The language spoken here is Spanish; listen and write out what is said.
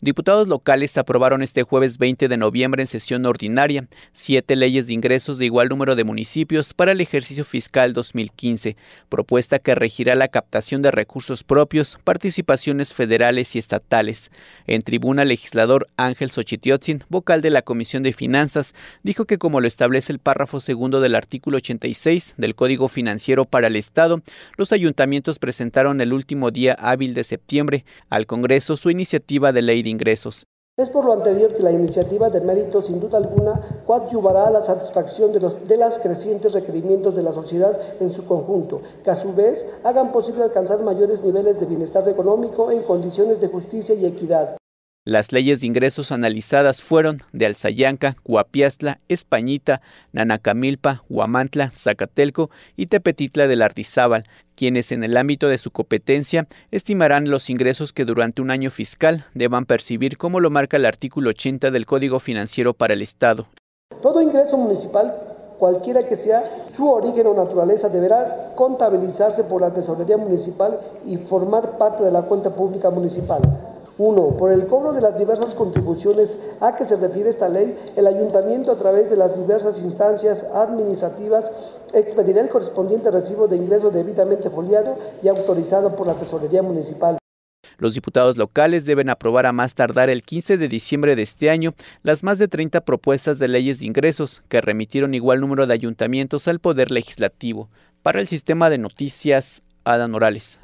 Diputados locales aprobaron este jueves 20 de noviembre en sesión ordinaria siete leyes de ingresos de igual número de municipios para el ejercicio fiscal 2015, propuesta que regirá la captación de recursos propios, participaciones federales y estatales. En tribuna, el legislador Ángel Xochitiotzin, vocal de la Comisión de Finanzas, dijo que como lo establece el párrafo segundo del artículo 86 del Código Financiero para el Estado, los ayuntamientos presentaron el último día hábil de septiembre al Congreso su iniciativa de ley ingresos. Es por lo anterior que la iniciativa de mérito, sin duda alguna, coadyuvará a la satisfacción de los de las crecientes requerimientos de la sociedad en su conjunto, que a su vez hagan posible alcanzar mayores niveles de bienestar económico en condiciones de justicia y equidad. Las leyes de ingresos analizadas fueron de Alzayanca, Cuapiastla, Españita, Nanacamilpa, Huamantla, Zacatelco y Tepetitla del Artizábal, quienes en el ámbito de su competencia estimarán los ingresos que durante un año fiscal deban percibir como lo marca el artículo 80 del Código Financiero para el Estado. Todo ingreso municipal cualquiera que sea su origen o naturaleza, deberá contabilizarse por la Tesorería Municipal y formar parte de la cuenta pública municipal. 1. Por el cobro de las diversas contribuciones a que se refiere esta ley, el ayuntamiento a través de las diversas instancias administrativas expedirá el correspondiente recibo de ingreso debidamente foliado y autorizado por la Tesorería Municipal. Los diputados locales deben aprobar a más tardar el 15 de diciembre de este año las más de 30 propuestas de leyes de ingresos que remitieron igual número de ayuntamientos al Poder Legislativo. Para el sistema de noticias, Ada Morales.